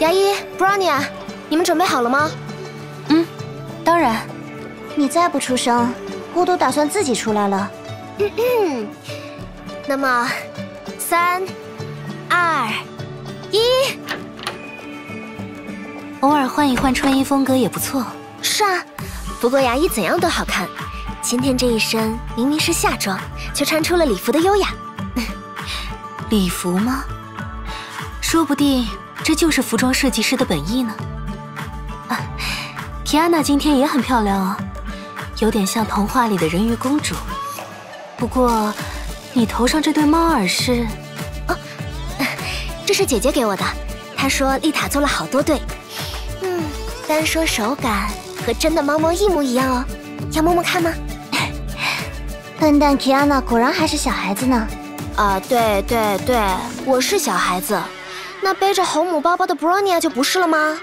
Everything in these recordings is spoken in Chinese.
牙医 b r o w n i a 你们准备好了吗？嗯，当然。你再不出声，我都打算自己出来了。嗯嗯那么，三、二、一。偶尔换一换穿衣风格也不错。是啊，不过牙医怎样都好看。今天这一身明明是夏装，却穿出了礼服的优雅。礼服吗？说不定这就是服装设计师的本意呢。啊，提安娜今天也很漂亮哦，有点像童话里的人鱼公主。不过，你头上这对猫耳是……哦，这是姐姐给我的。她说丽塔做了好多对。嗯，单说手感和真的猫猫一模一样哦。要摸摸看吗？笨蛋提安娜果然还是小孩子呢。啊，对对对，我是小孩子。那背着红母包包的 Bronia 就不是了吗？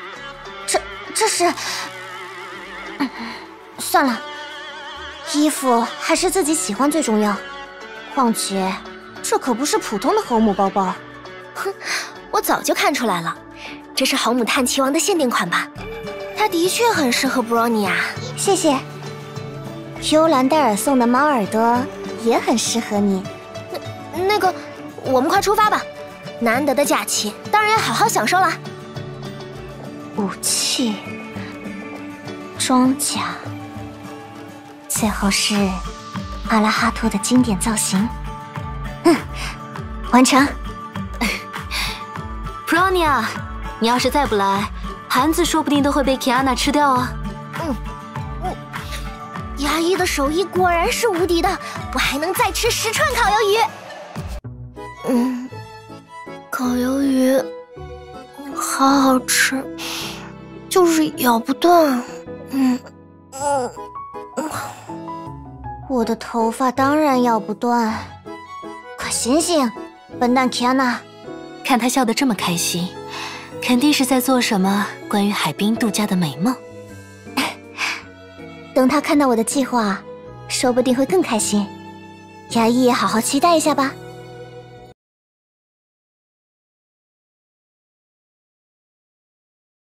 这这是……算了，衣服还是自己喜欢最重要。况且，这可不是普通的红母包包。哼，我早就看出来了，这是红母探奇王的限定款吧？它的确很适合 Bronia。谢谢。幽兰戴尔送的猫耳朵也很适合你。那那个，我们快出发吧。难得的假期，当然要好好享受啦。武器、装甲，最后是阿拉哈托的经典造型。嗯，完成。Pronia，你要是再不来，盘子说不定都会被 Kiana 吃掉哦。嗯嗯，牙医的手艺果然是无敌的，我还能再吃十串烤鱿鱼。嗯。烤鱿鱼好好吃，就是咬不断。嗯嗯，我的头发当然咬不断。快醒醒，笨蛋 Kiana！看他笑得这么开心，肯定是在做什么关于海滨度假的美梦。等他看到我的计划，说不定会更开心。牙医也好好期待一下吧。